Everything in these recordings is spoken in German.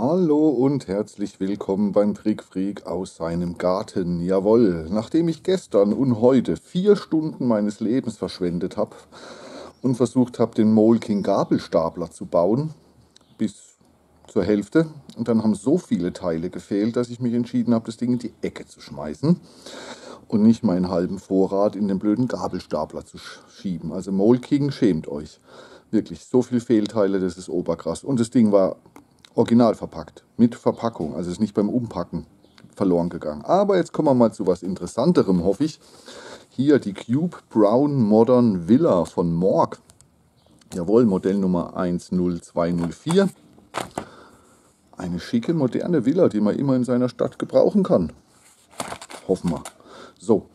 Hallo und herzlich willkommen beim Trickfreak aus seinem Garten. Jawohl, nachdem ich gestern und heute vier Stunden meines Lebens verschwendet habe und versucht habe, den Molking Gabelstapler zu bauen, bis zur Hälfte, und dann haben so viele Teile gefehlt, dass ich mich entschieden habe, das Ding in die Ecke zu schmeißen und nicht meinen halben Vorrat in den blöden Gabelstapler zu schieben. Also Molking, schämt euch. Wirklich, so viele Fehlteile, das ist oberkrass. Und das Ding war original verpackt, mit Verpackung, also ist nicht beim Umpacken verloren gegangen. Aber jetzt kommen wir mal zu was Interessanterem, hoffe ich. Hier die Cube Brown Modern Villa von Morg. Jawohl, Modell Nummer 10204. Eine schicke, moderne Villa, die man immer in seiner Stadt gebrauchen kann. Hoffen wir. So,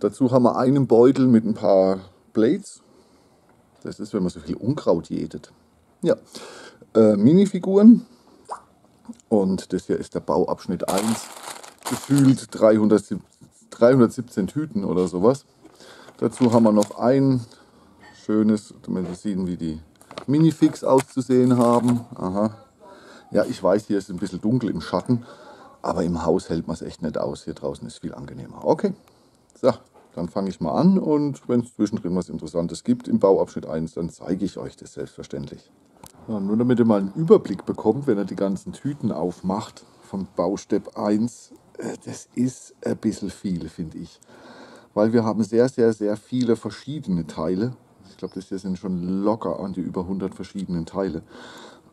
dazu haben wir einen Beutel mit ein paar Blades. Das ist, wenn man so viel Unkraut jätet. Ja, äh, Minifiguren. Und das hier ist der Bauabschnitt 1. Gefühlt 317, 317 Tüten oder sowas. Dazu haben wir noch ein schönes, damit wir sehen, wie die Minifix auszusehen haben. Aha. Ja, ich weiß, hier ist ein bisschen dunkel im Schatten, aber im Haus hält man es echt nicht aus. Hier draußen ist viel angenehmer. Okay, so, dann fange ich mal an und wenn es zwischendrin was Interessantes gibt im Bauabschnitt 1, dann zeige ich euch das selbstverständlich. Ja, nur damit ihr mal einen Überblick bekommt, wenn ihr die ganzen Tüten aufmacht vom Baustep 1, äh, das ist ein bisschen viel, finde ich. Weil wir haben sehr, sehr, sehr viele verschiedene Teile. Ich glaube, das hier sind schon locker an die über 100 verschiedenen Teile.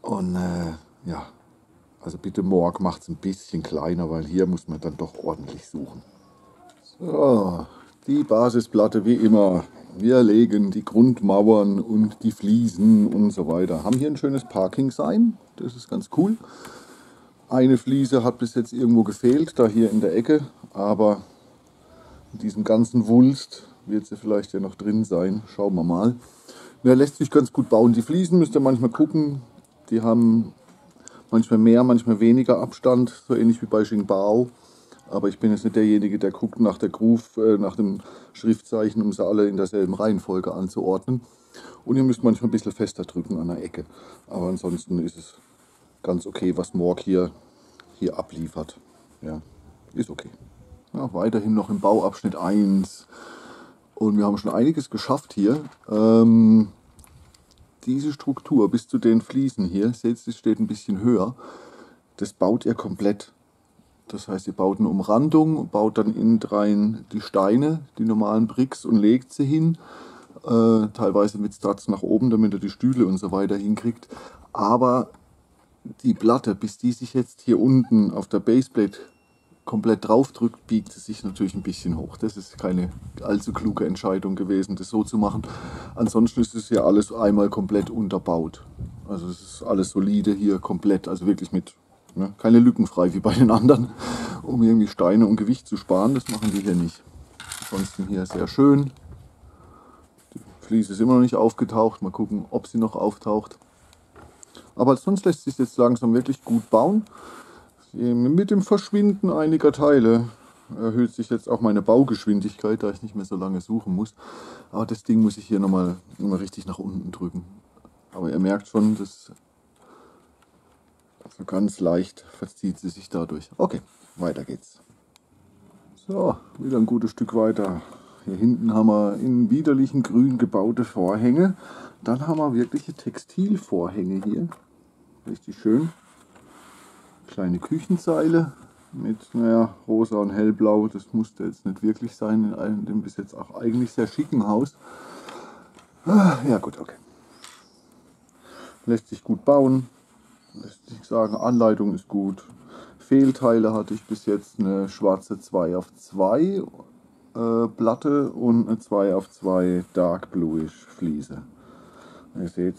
Und äh, ja, also bitte Morg macht es ein bisschen kleiner, weil hier muss man dann doch ordentlich suchen. So, die Basisplatte wie immer wir legen die Grundmauern und die Fliesen und so weiter. Haben hier ein schönes Parking-Sign, das ist ganz cool. Eine Fliese hat bis jetzt irgendwo gefehlt, da hier in der Ecke, aber in diesem ganzen Wulst wird sie vielleicht ja noch drin sein. Schauen wir mal. Der lässt sich ganz gut bauen. Die Fliesen müsst ihr manchmal gucken. Die haben manchmal mehr, manchmal weniger Abstand, so ähnlich wie bei Xingbao. Aber ich bin jetzt nicht derjenige, der guckt nach der Groove, äh, nach dem Schriftzeichen, um sie alle in derselben Reihenfolge anzuordnen. Und ihr müsst manchmal ein bisschen fester drücken an der Ecke. Aber ansonsten ist es ganz okay, was Morg hier, hier abliefert. Ja, ist okay. Ja, weiterhin noch im Bauabschnitt 1. Und wir haben schon einiges geschafft hier. Ähm, diese Struktur bis zu den Fliesen hier, seht ihr, steht ein bisschen höher. Das baut ihr komplett. Das heißt, ihr baut eine Umrandung, baut dann innen rein die Steine, die normalen Bricks und legt sie hin. Äh, teilweise mit Struts nach oben, damit er die Stühle und so weiter hinkriegt. Aber die Platte, bis die sich jetzt hier unten auf der Baseplate komplett drauf drückt, biegt sie sich natürlich ein bisschen hoch. Das ist keine allzu kluge Entscheidung gewesen, das so zu machen. Ansonsten ist es ja alles einmal komplett unterbaut. Also es ist alles solide hier komplett, also wirklich mit Ne? Keine Lücken frei wie bei den anderen, um irgendwie Steine und Gewicht zu sparen. Das machen die hier nicht. Ansonsten hier sehr schön. Die Fliese ist immer noch nicht aufgetaucht. Mal gucken, ob sie noch auftaucht. Aber sonst lässt sich jetzt langsam wirklich gut bauen. Mit dem Verschwinden einiger Teile erhöht sich jetzt auch meine Baugeschwindigkeit, da ich nicht mehr so lange suchen muss. Aber das Ding muss ich hier nochmal noch mal richtig nach unten drücken. Aber ihr merkt schon, das so ganz leicht verzieht sie sich dadurch. Okay, weiter geht's. So, wieder ein gutes Stück weiter. Hier hinten haben wir in widerlichen Grün gebaute Vorhänge. Dann haben wir wirkliche Textilvorhänge hier. Richtig schön. Kleine Küchenzeile mit naja, rosa und hellblau. Das musste jetzt nicht wirklich sein in einem dem bis jetzt auch eigentlich sehr schicken Haus. Ah, ja gut, okay. Lässt sich gut bauen lässt sagen, Anleitung ist gut. Fehlteile hatte ich bis jetzt eine schwarze 2 auf 2 äh, Platte und eine 2 auf 2 Dark Bluish Fliese. Ihr seht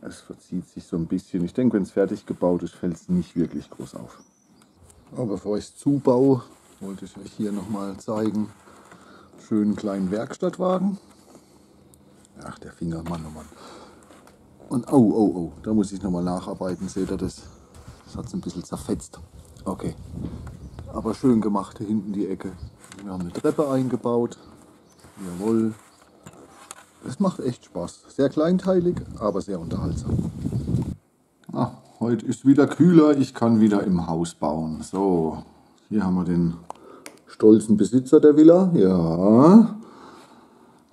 es verzieht sich so ein bisschen. Ich denke, wenn es fertig gebaut ist, fällt es nicht wirklich groß auf. Aber bevor ich es zubaue, wollte ich euch hier nochmal zeigen. Schönen kleinen Werkstattwagen. Ach, der Finger, Mann, oh Mann. Und oh, oh, oh, da muss ich nochmal nacharbeiten. Seht ihr das? Das hat es ein bisschen zerfetzt. Okay. Aber schön gemacht hier hinten die Ecke. Wir haben eine Treppe eingebaut. Jawohl. Es macht echt Spaß. Sehr kleinteilig, aber sehr unterhaltsam. Ah, Heute ist wieder kühler, ich kann wieder im Haus bauen. So, hier haben wir den stolzen Besitzer der Villa. Ja,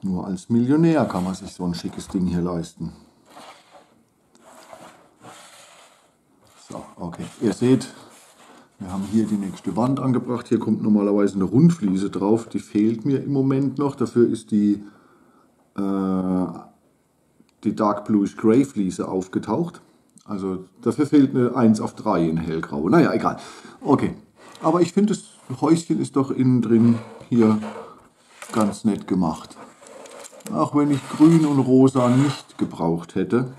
nur als Millionär kann man sich so ein schickes Ding hier leisten. So, okay. Ihr seht, wir haben hier die nächste Wand angebracht. Hier kommt normalerweise eine Rundfliese drauf. Die fehlt mir im Moment noch. Dafür ist die, äh, die Dark Bluish Grey Fliese aufgetaucht. Also dafür fehlt eine 1 auf 3 in hellgrau. Naja, egal. Okay. Aber ich finde, das Häuschen ist doch innen drin hier ganz nett gemacht. Auch wenn ich grün und rosa nicht gebraucht hätte.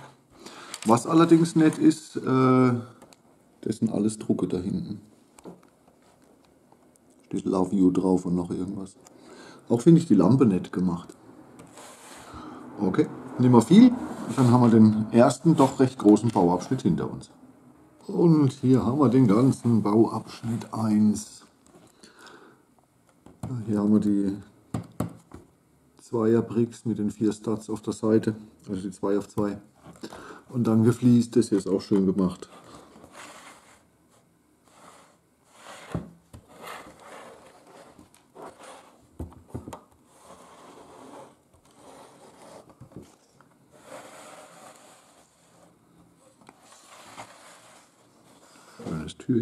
Was allerdings nett ist, äh, das sind alles Drucke da hinten. Steht Love You drauf und noch irgendwas. Auch finde ich die Lampe nett gemacht. Okay, nehmen wir viel. Dann haben wir den ersten doch recht großen Bauabschnitt hinter uns. Und hier haben wir den ganzen Bauabschnitt 1. Hier haben wir die Zweierbricks mit den vier Studs auf der Seite, also die 2 auf 2. Und dann gefliest, das ist auch schön gemacht.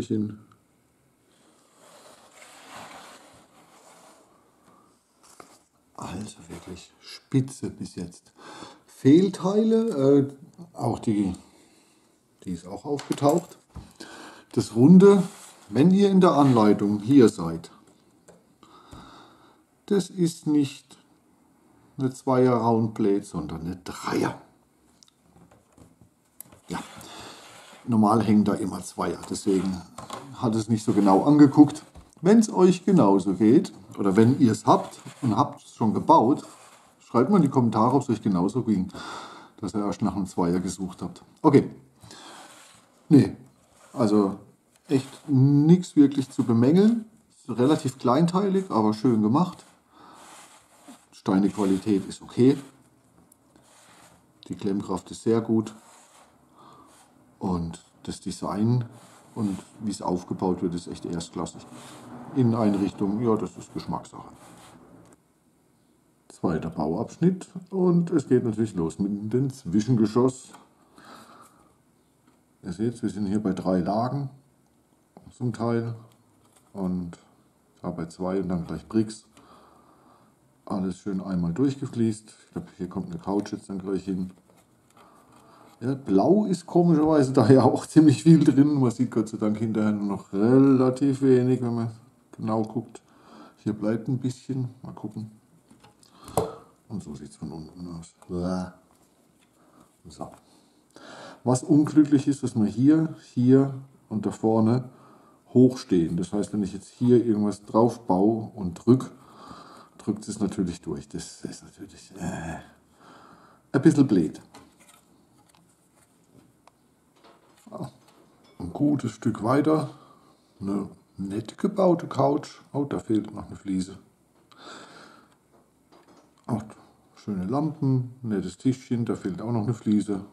Schönes Türchen. Also wirklich spitze bis jetzt. Fehlteile, äh, auch die, die ist auch aufgetaucht. Das Runde, wenn ihr in der Anleitung hier seid, das ist nicht eine Zweier Roundblade, sondern eine Dreier. Ja, normal hängen da immer Zweier, deswegen hat es nicht so genau angeguckt. Wenn es euch genauso geht, oder wenn ihr es habt und habt es schon gebaut, schreibt mal in die Kommentare, ob es euch genauso ging, dass ihr erst nach einem Zweier gesucht habt. Okay. Nee, also echt nichts wirklich zu bemängeln. Relativ kleinteilig, aber schön gemacht. Steinequalität ist okay. Die Klemmkraft ist sehr gut. Und das Design und wie es aufgebaut wird, ist echt erstklassig. Inneneinrichtung, ja, das ist Geschmackssache. Zweiter Bauabschnitt und es geht natürlich los mit dem Zwischengeschoss. Ihr seht, wir sind hier bei drei Lagen zum Teil und da bei zwei und dann gleich Bricks. Alles schön einmal durchgefließt. Ich glaube, hier kommt eine Couch jetzt dann gleich hin. Ja, Blau ist komischerweise da ja auch ziemlich viel drin. Man sieht Gott sei Dank hinterher nur noch relativ wenig, wenn man genau guckt. Hier bleibt ein bisschen. Mal gucken. Und so sieht es von unten aus. So. Was unglücklich ist, dass wir hier, hier und da vorne hochstehen. Das heißt, wenn ich jetzt hier irgendwas drauf baue und drücke, drückt es natürlich durch. Das ist natürlich äh, ein bisschen blöd. Ein gutes Stück weiter eine nett gebaute Couch. Oh, da fehlt noch eine Fliese. Auch schöne Lampen, nettes Tischchen, da fehlt auch noch eine Fliese.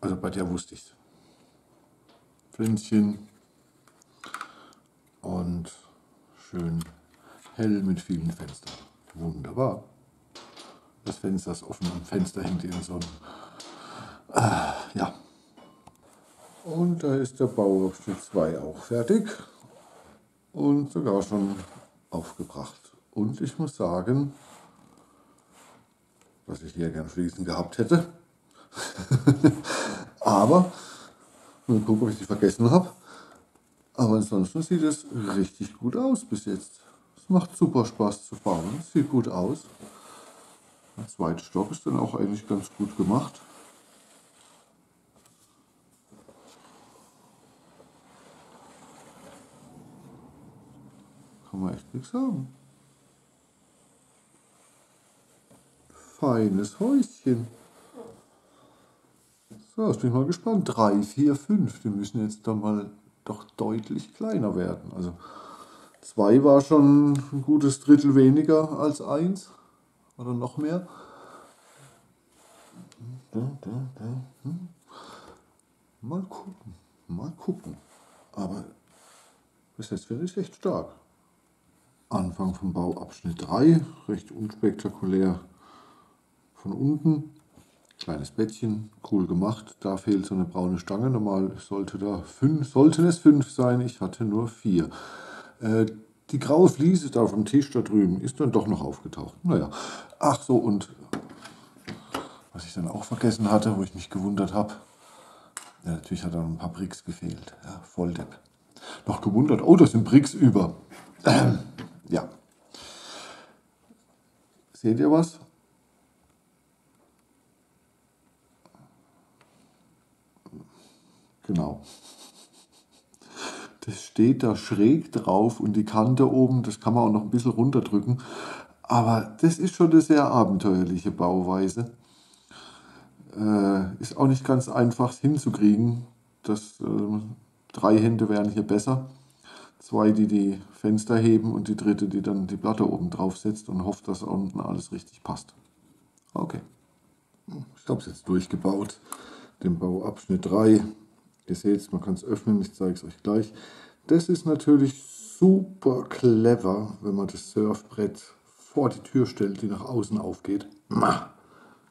Also bei der wusste ich es. Pflänzchen und schön hell mit vielen Fenstern. Wunderbar. Das Fenster ist offen, am Fenster hängt in so ein äh, ja. Und da ist der Bauabschnitt 2 auch fertig und sogar schon aufgebracht. Und ich muss sagen, was ich hier gern schließen gehabt hätte. Aber, mal gucken, ob ich die vergessen habe. Aber ansonsten sieht es richtig gut aus bis jetzt. Es macht super Spaß zu bauen. Sieht gut aus. Der zweite Stock ist dann auch eigentlich ganz gut gemacht. Kann man echt nichts sagen. Feines Häuschen. So, jetzt bin ich mal gespannt. 3, 4, 5. Die müssen jetzt dann mal doch deutlich kleiner werden. Also 2 war schon ein gutes Drittel weniger als 1. Oder noch mehr. Mal gucken. Mal gucken. Aber bis jetzt finde ich es echt stark. Anfang vom Bauabschnitt 3, recht unspektakulär von unten. Kleines Bettchen, cool gemacht. Da fehlt so eine braune Stange. Normal sollte da fünf, sollten es fünf sein. Ich hatte nur vier. Äh, die graue Fliese da vom Tisch da drüben ist dann doch noch aufgetaucht. Naja, ach so, und was ich dann auch vergessen hatte, wo ich mich gewundert habe, ja, natürlich hat da noch ein paar Bricks gefehlt. Ja, Volldepp. Noch gewundert, oh, da sind Bricks über. Ähm, ja. Seht ihr was? Genau. Das steht da schräg drauf und die Kante oben, das kann man auch noch ein bisschen runterdrücken. Aber das ist schon eine sehr abenteuerliche Bauweise. Äh, ist auch nicht ganz einfach hinzukriegen. Das, äh, drei Hände wären hier besser. Zwei, die die Fenster heben und die dritte, die dann die Platte oben drauf setzt und hofft, dass unten alles richtig passt. Okay. Ich habe es jetzt durchgebaut. Den Bauabschnitt 3. Ihr seht es, man kann es öffnen, ich zeige es euch gleich. Das ist natürlich super clever, wenn man das Surfbrett vor die Tür stellt, die nach außen aufgeht.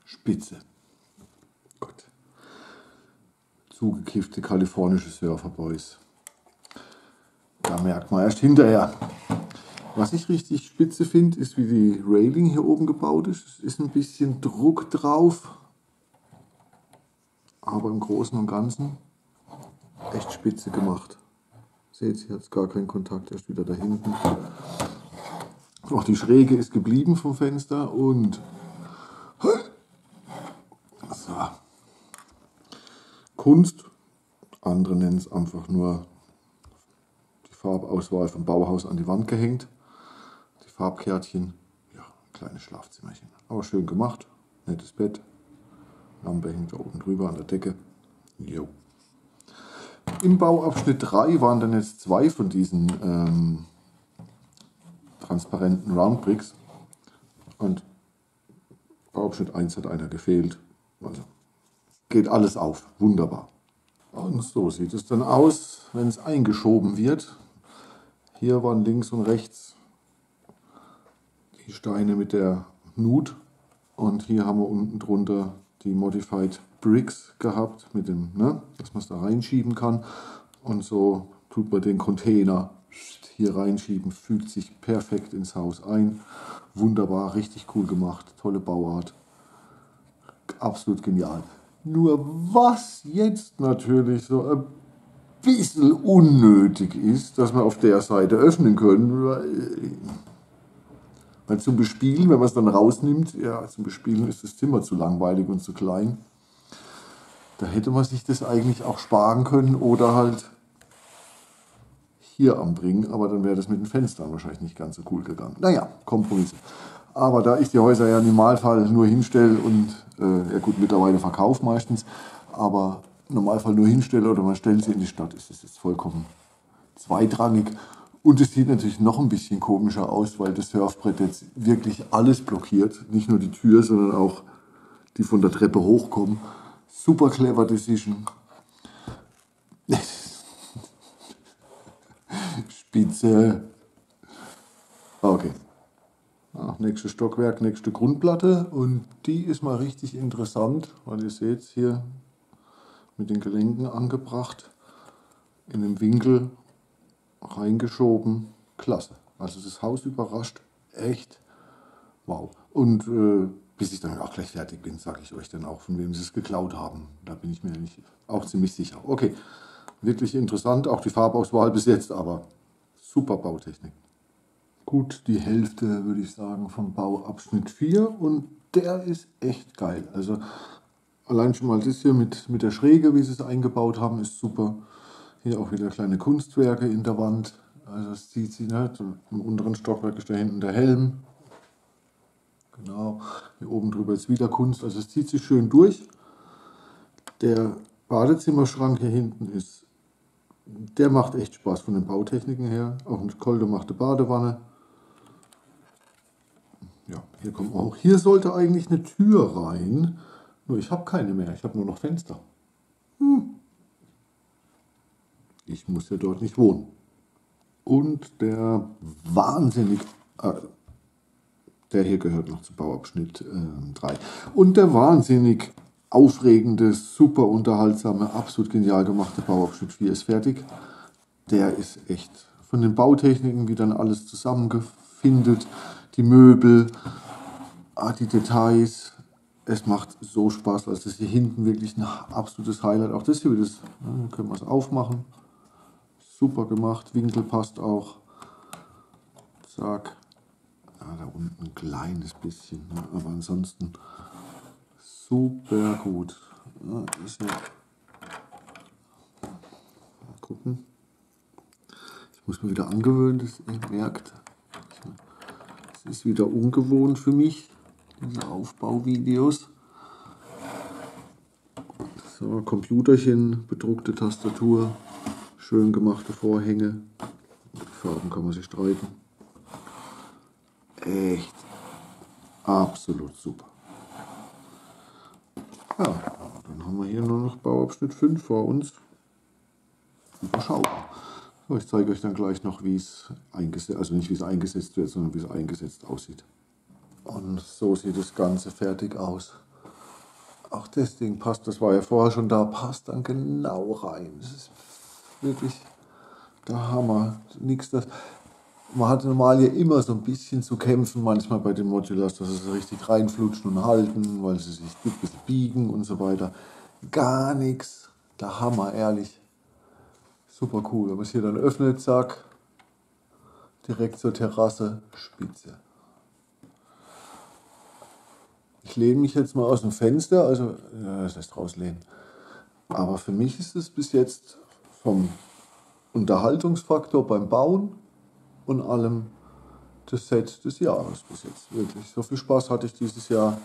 Spitze. Gut. Zugekiffte kalifornische Surferboys. Da merkt man erst hinterher. Was ich richtig spitze finde, ist, wie die Railing hier oben gebaut ist. Es ist ein bisschen Druck drauf, aber im Großen und Ganzen echt spitze gemacht. Seht, sie hat gar keinen Kontakt, erst wieder da hinten. Auch die Schräge ist geblieben vom Fenster und so. Kunst, andere nennen es einfach nur Farbauswahl vom Bauhaus an die Wand gehängt. Die Farbkärtchen, ja, kleines Schlafzimmerchen. Aber schön gemacht, nettes Bett. Lampe hängt da oben drüber an der Decke. Jo. Im Bauabschnitt 3 waren dann jetzt zwei von diesen ähm, transparenten Roundbricks. Und Bauabschnitt 1 hat einer gefehlt. Also geht alles auf. Wunderbar. Und so sieht es dann aus, wenn es eingeschoben wird. Hier waren links und rechts die Steine mit der Nut. Und hier haben wir unten drunter die Modified Bricks gehabt, mit dem, ne, dass man es da reinschieben kann. Und so tut man den Container hier reinschieben, fügt sich perfekt ins Haus ein. Wunderbar, richtig cool gemacht, tolle Bauart. Absolut genial. Nur was jetzt natürlich so ein bisschen unnötig ist, dass wir auf der Seite öffnen können. Weil zum Bespielen, wenn man es dann rausnimmt, ja, zum Bespielen ist das Zimmer zu langweilig und zu klein. Da hätte man sich das eigentlich auch sparen können oder halt hier anbringen, aber dann wäre das mit den Fenstern wahrscheinlich nicht ganz so cool gegangen. Naja, Kompromisse. Aber da ich die Häuser ja im Normalfall nur hinstelle und, äh, ja gut, mittlerweile verkaufe meistens, aber im Normalfall nur hinstelle oder man stellt sie in die Stadt, ist das jetzt vollkommen zweitrangig. Und es sieht natürlich noch ein bisschen komischer aus, weil das Surfbrett jetzt wirklich alles blockiert. Nicht nur die Tür, sondern auch die von der Treppe hochkommen. Super clever Decision. Spitze. Okay. Ach, nächstes Stockwerk, nächste Grundplatte. Und die ist mal richtig interessant, weil ihr seht hier mit den Gelenken angebracht. In dem Winkel reingeschoben. Klasse. Also das Haus überrascht. Echt. Wow. Und äh, bis ich dann auch gleich fertig bin, sage ich euch dann auch, von wem sie es geklaut haben. Da bin ich mir nicht auch ziemlich sicher. Okay, wirklich interessant, auch die Farbauswahl bis jetzt, aber super Bautechnik. Gut, die Hälfte würde ich sagen vom Bauabschnitt 4 und der ist echt geil. Also allein schon mal das hier mit, mit der Schräge, wie sie es eingebaut haben, ist super. Hier auch wieder kleine Kunstwerke in der Wand. Also es zieht sich nicht. Im unteren Stockwerk ist da hinten der Helm Genau, hier oben drüber ist wieder Kunst, also es zieht sich schön durch. Der Badezimmerschrank hier hinten ist, der macht echt Spaß von den Bautechniken her. Auch eine koldemachte Badewanne. Ja, hier kommt auch, hier sollte eigentlich eine Tür rein, nur ich habe keine mehr, ich habe nur noch Fenster. Hm. ich muss ja dort nicht wohnen. Und der wahnsinnig, äh, der hier gehört noch zu Bauabschnitt 3. Äh, Und der wahnsinnig aufregende, super unterhaltsame, absolut genial gemachte Bauabschnitt 4 ist fertig. Der ist echt von den Bautechniken, wie dann alles zusammengefindet, die Möbel, ah, die Details. Es macht so Spaß, also das ist hier hinten wirklich ein absolutes Highlight. Auch das hier, das, ja, können wir es aufmachen. Super gemacht, Winkel passt auch. Zack. Ja, da unten ein kleines bisschen, ne? aber ansonsten super gut. Ja, ja Mal gucken. Ich muss mir wieder angewöhnen, dass ihr merkt, es ist wieder ungewohnt für mich, diese Aufbauvideos. So, Computerchen, bedruckte Tastatur, schön gemachte Vorhänge. Die Farben kann man sich streiten. Echt absolut super. Ja, dann haben wir hier nur noch Bauabschnitt 5 vor uns. Überschaubar. So, ich zeige euch dann gleich noch, wie es eingesetzt, also nicht wie es eingesetzt wird, sondern wie es eingesetzt aussieht. Und so sieht das Ganze fertig aus. Auch das Ding passt, das war ja vorher schon da, passt dann genau rein. Das ist wirklich der Hammer. Nichts, das. Man hat normal ja immer so ein bisschen zu kämpfen, manchmal bei den Modulars, dass sie richtig reinflutschen und halten, weil sie sich ein bisschen biegen und so weiter. Gar nichts. Der Hammer, ehrlich. Super cool. Wenn man es hier dann öffnet, zack, direkt zur Terrasse, spitze. Ich lehne mich jetzt mal aus dem Fenster, also ja, das heißt rauslehnen. Aber für mich ist es bis jetzt vom Unterhaltungsfaktor beim Bauen und allem das Set des Jahres bis jetzt. Wirklich. So viel Spaß hatte ich dieses Jahr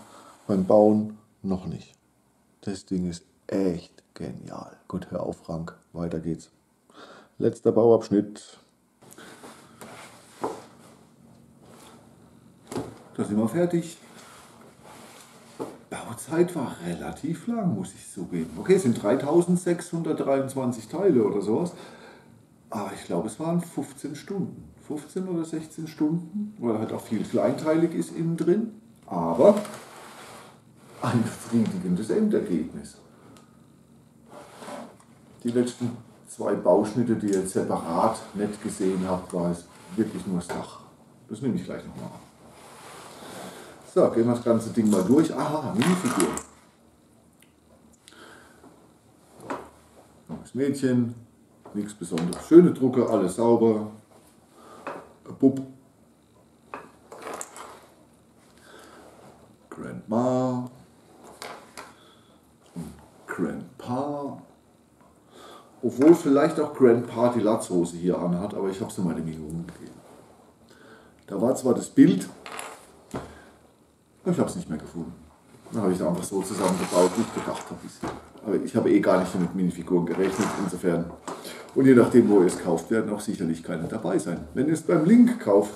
beim Bauen noch nicht. Das Ding ist echt genial. Gut, hör auf, Frank. Weiter geht's. Letzter Bauabschnitt. Da sind wir fertig. Bauzeit war relativ lang, muss ich zugeben. Okay, es sind 3623 Teile oder sowas. Aber ich glaube, es waren 15 Stunden. 15 oder 16 Stunden, weil halt auch viel kleinteilig ist innen drin. Aber ein befriedigendes Endergebnis. Die letzten zwei Bauschnitte, die ihr separat nicht gesehen habt, war es wirklich nur das Dach. Das nehme ich gleich nochmal an. So, gehen wir das ganze Ding mal durch. Aha, Minifigur. Das Mädchen, nichts Besonderes. Schöne Drucke, alles sauber. Bub. Grandma. Grandpa. Obwohl vielleicht auch Grandpa die Latzhose hier anhat, aber ich habe mal in die Minuten gegeben. Da war zwar das Bild, aber ich habe es nicht mehr gefunden. Dann habe ich es einfach so zusammengebaut, wie ich gedacht habe. Aber ich habe eh gar nicht mit Minifiguren gerechnet, insofern. Und je nachdem, wo ihr es kauft, werden auch sicherlich keine dabei sein. Wenn ihr es beim Link kauft,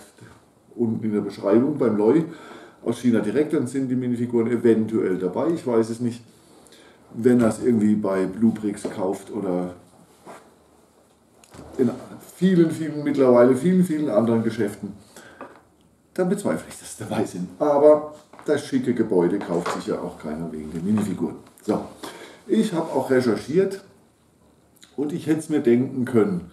unten in der Beschreibung, beim Loi aus China direkt, dann sind die Minifiguren eventuell dabei. Ich weiß es nicht. Wenn er es irgendwie bei Bluebricks kauft oder in vielen, vielen, mittlerweile vielen, vielen anderen Geschäften, dann bezweifle ich, dass dabei sind. Aber das schicke Gebäude kauft sich ja auch keiner wegen der Minifiguren. So, ich habe auch recherchiert und ich hätte es mir denken können.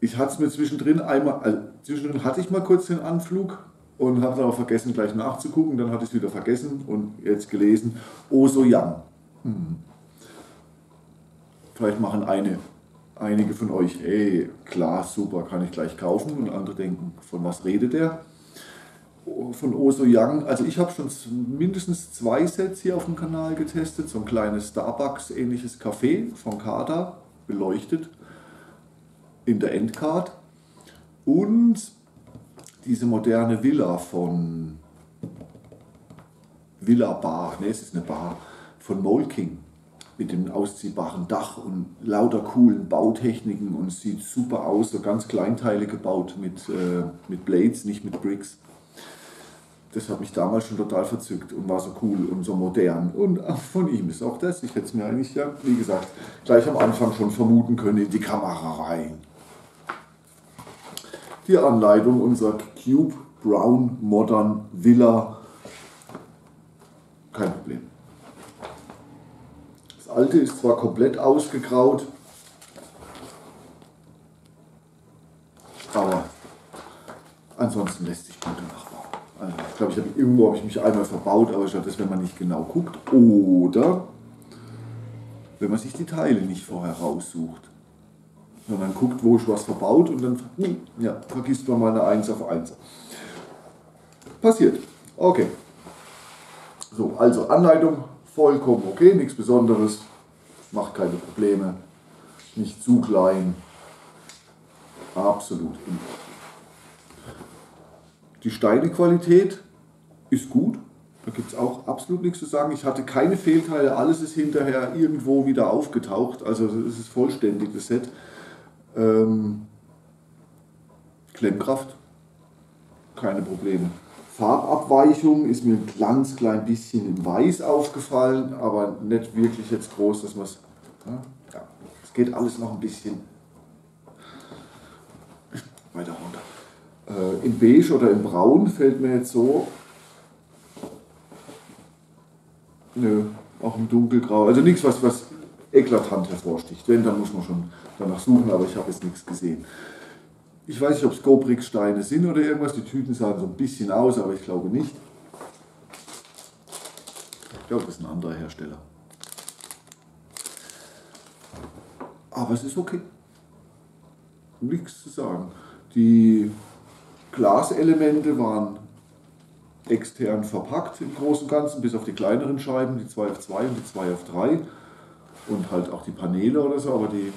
Ich hatte es mir zwischendrin einmal, also zwischendrin hatte ich mal kurz den Anflug und habe dann auch vergessen, gleich nachzugucken. Dann hatte ich es wieder vergessen und jetzt gelesen, Oh so Yang. Hm. Vielleicht machen eine einige von euch, ey, klar, super, kann ich gleich kaufen. Und andere denken, von was redet der? Von Oso Young. Also ich habe schon mindestens zwei Sets hier auf dem Kanal getestet. So ein kleines Starbucks-ähnliches Café von Kada, beleuchtet in der Endcard. Und diese moderne Villa von Villa Bar, ne, es ist eine Bar von Molking mit dem ausziehbaren Dach und lauter coolen Bautechniken und sieht super aus, so ganz kleinteilig gebaut mit, äh, mit Blades, nicht mit Bricks. Das hat mich damals schon total verzückt und war so cool und so modern. Und von ihm ist auch das. Ich hätte es mir eigentlich, ja, wie gesagt, gleich am Anfang schon vermuten können, in die Kamera rein. Die Anleitung unserer Cube Brown Modern Villa. Kein Problem. Das alte ist zwar komplett ausgegraut, aber ansonsten lässt sich gut nachbauen. Ich glaube, ich habe irgendwo habe ich mich einmal verbaut, aber statt das, wenn man nicht genau guckt oder wenn man sich die Teile nicht vorher raussucht, sondern guckt, wo ist was verbaut und dann ja, vergisst man mal eine 1 auf 1. Passiert. Okay. So, also Anleitung vollkommen okay, nichts Besonderes, macht keine Probleme, nicht zu klein, absolut. Die Steinequalität ist gut. Da gibt es auch absolut nichts zu sagen. Ich hatte keine Fehlteile, alles ist hinterher irgendwo wieder aufgetaucht. Also es ist vollständig, das Set. Ähm, Klemmkraft, keine Probleme. Farbabweichung ist mir ein ganz klein bisschen in Weiß aufgefallen, aber nicht wirklich jetzt groß, dass man es. Ja, es geht alles noch ein bisschen weiter runter. Äh, in Beige oder in Braun fällt mir jetzt so. Nö, auch im Dunkelgrau. Also nichts, was, was eklatant hervorsticht. Wenn, dann muss man schon danach suchen, aber ich habe jetzt nichts gesehen. Ich weiß nicht, ob es Gobrix-Steine sind oder irgendwas. Die Tüten sahen so ein bisschen aus, aber ich glaube nicht. Ich glaube, das ist ein anderer Hersteller. Aber es ist okay. Nichts zu sagen. Die Glaselemente waren extern verpackt im Großen und Ganzen, bis auf die kleineren Scheiben, die 2 auf 2 und die 2 auf 3 und halt auch die Paneele oder so, aber die,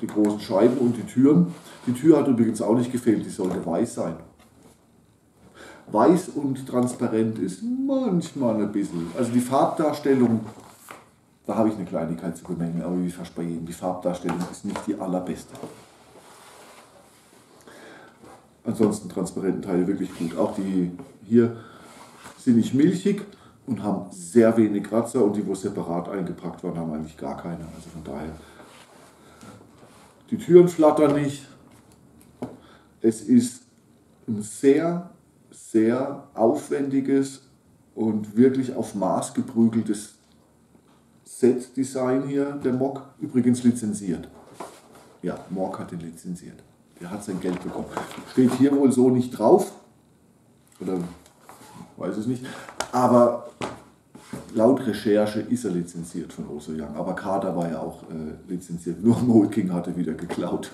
die großen Scheiben und die Türen. Die Tür hat übrigens auch nicht gefehlt, die sollte weiß sein. Weiß und transparent ist manchmal ein bisschen. Also die Farbdarstellung, da habe ich eine Kleinigkeit zu bemängeln, aber wie fast bei jedem, die Farbdarstellung ist nicht die allerbeste. Ansonsten transparenten Teile wirklich gut. Auch die hier sind nicht milchig und haben sehr wenig Kratzer und die, wo separat eingepackt waren, haben eigentlich gar keine. Also von daher. Die Türen flattern nicht. Es ist ein sehr, sehr aufwendiges und wirklich auf Maß geprügeltes Set-Design hier, der Mock. Übrigens lizenziert. Ja, Mock hat den lizenziert. Der hat sein Geld bekommen. Steht hier wohl so nicht drauf. Oder weiß es nicht. Aber laut Recherche ist er lizenziert von Oso Young. Aber Carter war ja auch äh, lizenziert. Nur Mold King hatte wieder geklaut.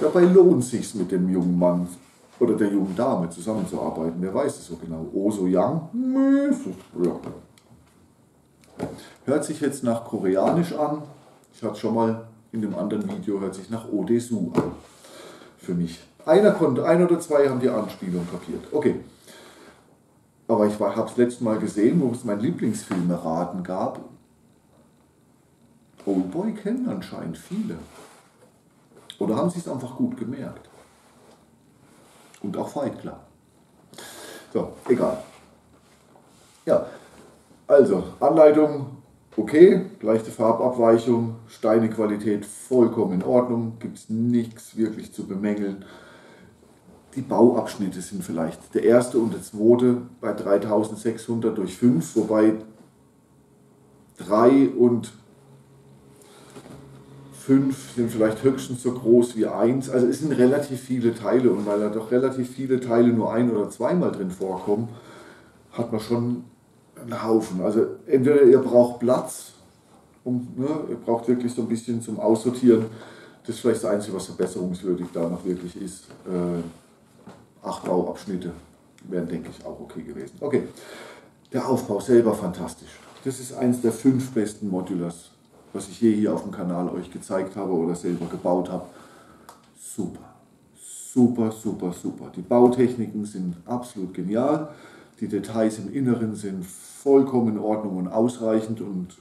Dabei lohnt sich mit dem jungen Mann oder der jungen Dame zusammenzuarbeiten. Wer weiß es so genau. Oso Young? Ja. Hört sich jetzt nach Koreanisch an. Ich hatte schon mal in dem anderen Video hört sich nach Odesu an. Für mich. Einer konnte, ein oder zwei haben die Anspielung kapiert. Okay. Aber ich habe es letztes Mal gesehen, wo es mein Lieblingsfilmeraten gab. Oldboy kennen anscheinend viele. Oder haben sie es einfach gut gemerkt? Und auch Fight Club. So, egal. Ja, also Anleitung okay, leichte Farbabweichung, Steinequalität vollkommen in Ordnung, gibt es nichts wirklich zu bemängeln. Die Bauabschnitte sind vielleicht der erste und der zweite bei 3600 durch 5, wobei 3 und 5 sind vielleicht höchstens so groß wie 1. Also es sind relativ viele Teile und weil da doch relativ viele Teile nur ein- oder zweimal drin vorkommen, hat man schon ein Haufen. Also entweder ihr braucht Platz, um, ne, ihr braucht wirklich so ein bisschen zum Aussortieren. Das ist vielleicht das Einzige, was verbesserungswürdig da noch wirklich ist. Äh, acht Bauabschnitte wären, denke ich, auch okay gewesen. Okay, der Aufbau selber fantastisch. Das ist eins der fünf besten Modulars, was ich je hier auf dem Kanal euch gezeigt habe oder selber gebaut habe. Super, super, super, super. Die Bautechniken sind absolut genial. Die Details im Inneren sind vollkommen in Ordnung und ausreichend und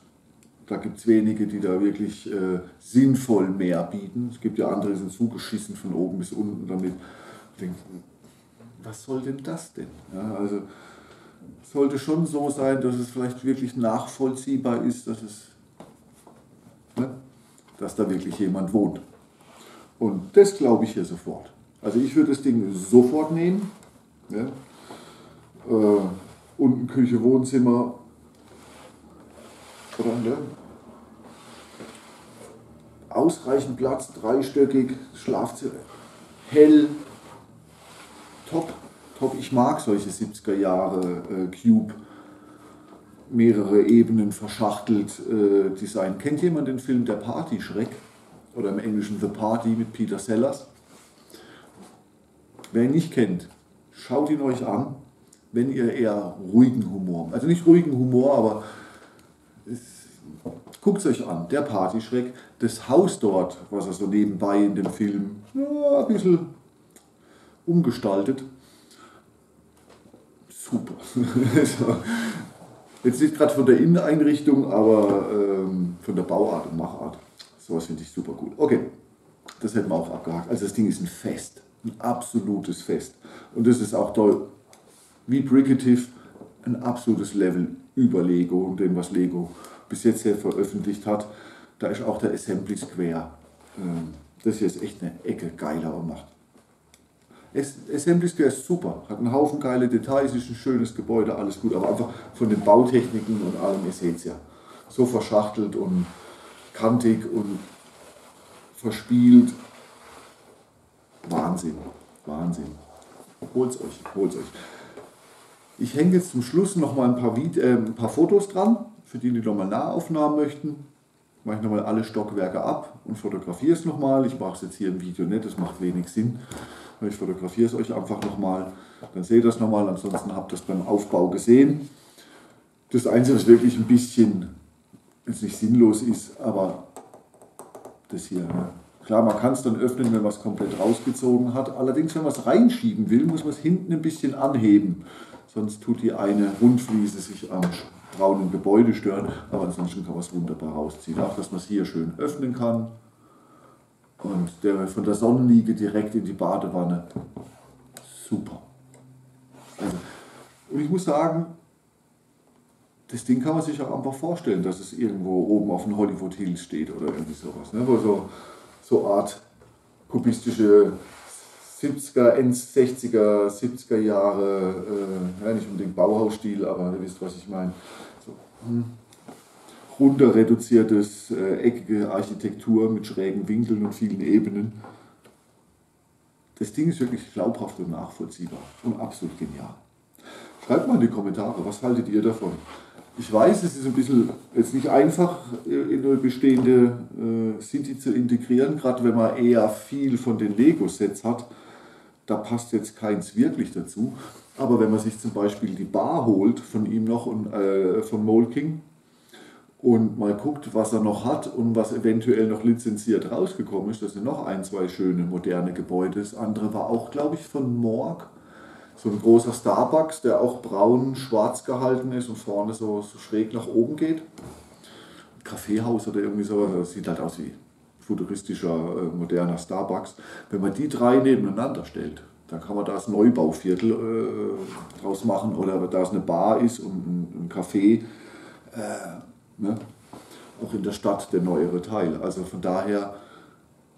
da gibt es wenige, die da wirklich äh, sinnvoll mehr bieten. Es gibt ja andere, die sind zugeschissen von oben bis unten damit. Was soll denn das denn? Ja, also sollte schon so sein, dass es vielleicht wirklich nachvollziehbar ist, dass es, ne, dass da wirklich jemand wohnt. Und das glaube ich hier sofort. Also ich würde das Ding sofort nehmen. Ja, äh, unten Küche, Wohnzimmer. Oder, ne? Ausreichend Platz, dreistöckig, Schlafzimmer, hell, top, top. Ich mag solche 70er Jahre äh, Cube, mehrere Ebenen verschachtelt äh, Design. Kennt jemand den Film Der Party Schreck? Oder im Englischen The Party mit Peter Sellers? Wer ihn nicht kennt, schaut ihn euch an wenn ihr eher ruhigen Humor, also nicht ruhigen Humor, aber guckt es euch an, der Partyschreck, das Haus dort, was er so nebenbei in dem Film ja, ein bisschen umgestaltet. Super. Jetzt nicht gerade von der Inneneinrichtung, aber ähm, von der Bauart und Machart. Sowas finde ich super gut. Okay, das hätten wir auch abgehakt. Also das Ding ist ein Fest, ein absolutes Fest. Und das ist auch toll wie Brigative ein absolutes Level über Lego und dem, was Lego bis jetzt hier veröffentlicht hat. Da ist auch der Assembly Square. Ähm, das hier ist echt eine Ecke geiler und macht. Assembly Square ist super, hat einen Haufen geile Details, ist ein schönes Gebäude, alles gut, aber einfach von den Bautechniken und allem, ihr seht es ja, so verschachtelt und kantig und verspielt. Wahnsinn, Wahnsinn. Holt's euch, holt's euch. Ich hänge jetzt zum Schluss noch mal ein paar, äh, ein paar Fotos dran, für die, die nochmal Nahaufnahmen möchten. Mache ich nochmal alle Stockwerke ab und fotografiere es nochmal. Ich mache es jetzt hier im Video nicht, das macht wenig Sinn. Ich fotografiere es euch einfach nochmal, dann seht ihr das nochmal, ansonsten habt ihr es beim Aufbau gesehen. Das Einzige, was wirklich ein bisschen, jetzt nicht sinnlos ist, aber das hier. Ne? Klar, man kann es dann öffnen, wenn man es komplett rausgezogen hat. Allerdings, wenn man es reinschieben will, muss man es hinten ein bisschen anheben sonst tut die eine Rundfliese sich am braunen Gebäude stören, aber ansonsten kann man es wunderbar rausziehen. Auch, dass man es hier schön öffnen kann und der von der Sonnenliege direkt in die Badewanne. Super. Also, und ich muss sagen, das Ding kann man sich auch einfach vorstellen, dass es irgendwo oben auf dem Hollywood Hills steht oder irgendwie sowas. Ne? Wo so, so Art kubistische 70er, End 60er, 70er Jahre, äh, ja, nicht unbedingt Bauhausstil, aber ihr wisst, was ich meine. So, hm. Runter reduziertes, äh, eckige Architektur mit schrägen Winkeln und vielen Ebenen. Das Ding ist wirklich glaubhaft und nachvollziehbar und absolut genial. Schreibt mal in die Kommentare, was haltet ihr davon? Ich weiß, es ist ein bisschen jetzt nicht einfach äh, in eine bestehende äh, City zu integrieren, gerade wenn man eher viel von den Lego-Sets hat da passt jetzt keins wirklich dazu. Aber wenn man sich zum Beispiel die Bar holt von ihm noch und äh, von Molking und mal guckt, was er noch hat und was eventuell noch lizenziert rausgekommen ist, das sind noch ein, zwei schöne moderne Gebäude. Das andere war auch, glaube ich, von Morg. So ein großer Starbucks, der auch braun-schwarz gehalten ist und vorne so, so schräg nach oben geht. Kaffeehaus oder irgendwie so, das sieht halt aus wie futuristischer, äh, moderner Starbucks, wenn man die drei nebeneinander stellt, dann kann man da das Neubauviertel äh, draus machen oder da es eine Bar ist und ein, ein Café, äh, ne? auch in der Stadt der neuere Teil. Also von daher,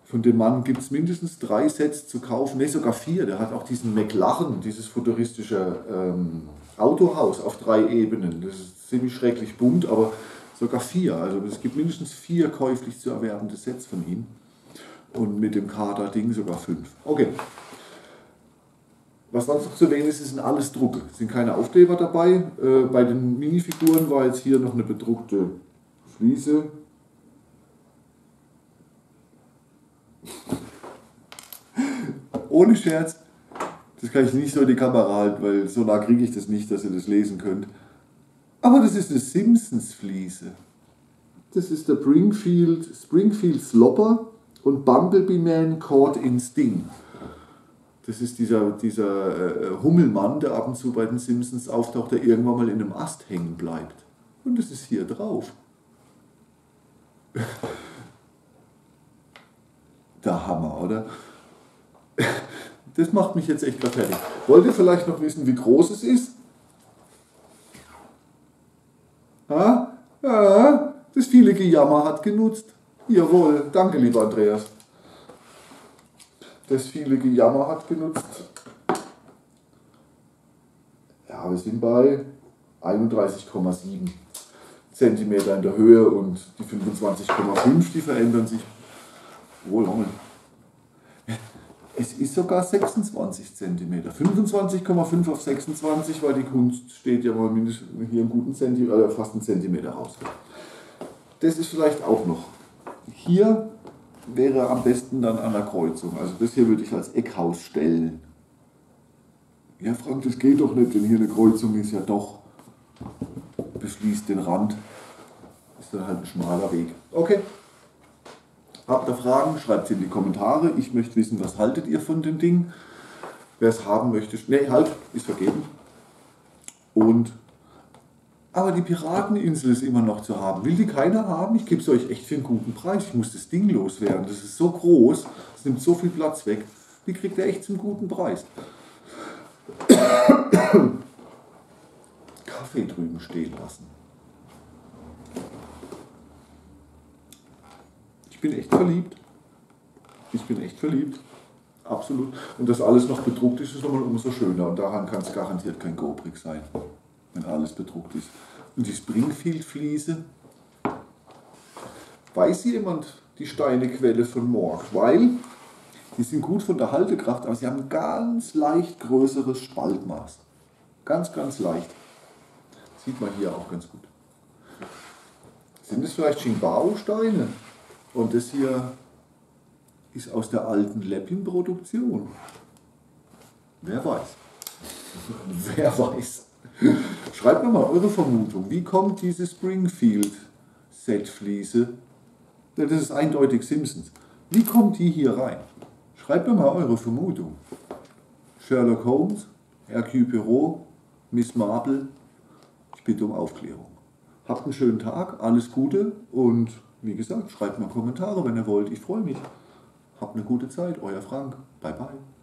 von dem Mann gibt es mindestens drei Sets zu kaufen, ne sogar vier. Der hat auch diesen McLaren, dieses futuristische ähm, Autohaus auf drei Ebenen. Das ist ziemlich schrecklich bunt, aber sogar vier. Also es gibt mindestens vier käuflich zu erwerbende Sets von ihm. Und mit dem Kader-Ding sogar fünf. Okay. Was sonst noch zu erwähnen ist, sind alles Drucke. Es sind keine Aufkleber dabei. Äh, bei den Minifiguren war jetzt hier noch eine bedruckte Fliese. Ohne Scherz, das kann ich nicht so in die Kamera halten, weil so nah kriege ich das nicht, dass ihr das lesen könnt. Aber das ist eine Simpsons-Fliese. Das ist der Springfield, Springfield Slopper und Bumblebee Man Caught in Sting. Das ist dieser, dieser äh, Hummelmann, der ab und zu bei den Simpsons auftaucht, der irgendwann mal in einem Ast hängen bleibt. Und das ist hier drauf. Der Hammer, oder? Das macht mich jetzt echt gerade fertig. Wollt ihr vielleicht noch wissen, wie groß es ist? Ha? Ja, das viele Gejammer hat genutzt. Jawohl, danke lieber Andreas. Das viele Gejammer hat genutzt. Ja, wir sind bei 31,7 cm in der Höhe und die 25,5, die verändern sich wohl. Es ist sogar 26 cm. 25,5 auf 26, weil die Kunst steht ja mal mindestens hier einen guten Zentimeter, fast einen Zentimeter raus. Das ist vielleicht auch noch. Hier wäre am besten dann an der Kreuzung. Also das hier würde ich als Eckhaus stellen. Ja, Frank, das geht doch nicht, wenn hier eine Kreuzung ist. Ja doch. Beschließt den Rand. Ist dann halt ein schmaler Weg. Okay. Habt ihr Fragen, schreibt sie in die Kommentare. Ich möchte wissen, was haltet ihr von dem Ding? Wer es haben möchte, ne, halt, ist vergeben. Und, aber die Pirateninsel ist immer noch zu haben. Will die keiner haben? Ich gebe es euch echt für einen guten Preis. Ich muss das Ding loswerden. Das ist so groß, es nimmt so viel Platz weg. Die kriegt ihr echt zum guten Preis. Kaffee drüben stehen lassen. bin echt verliebt. Ich bin echt verliebt. Absolut. Und dass alles noch bedruckt ist, ist nochmal umso schöner. Und daran kann es garantiert kein GoPrick sein, wenn alles bedruckt ist. Und die Springfield-Fliese. Weiß jemand die Steinequelle von Morg? Weil die sind gut von der Haltekraft, aber sie haben ganz leicht größeres Spaltmaß. Ganz, ganz leicht. Sieht man hier auch ganz gut. Sind es vielleicht Shinbao-Steine? Und das hier ist aus der alten Leppin-Produktion. Wer weiß. Wer weiß. Schreibt mir mal eure Vermutung. Wie kommt diese Springfield-Set-Fliese? Das ist eindeutig Simpsons. Wie kommt die hier rein? Schreibt mir mal eure Vermutung. Sherlock Holmes, Hercule Perot, Miss Marple. Ich bitte um Aufklärung. Habt einen schönen Tag, alles Gute und wie gesagt, schreibt mal Kommentare, wenn ihr wollt. Ich freue mich. Habt eine gute Zeit. Euer Frank. Bye bye.